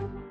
you.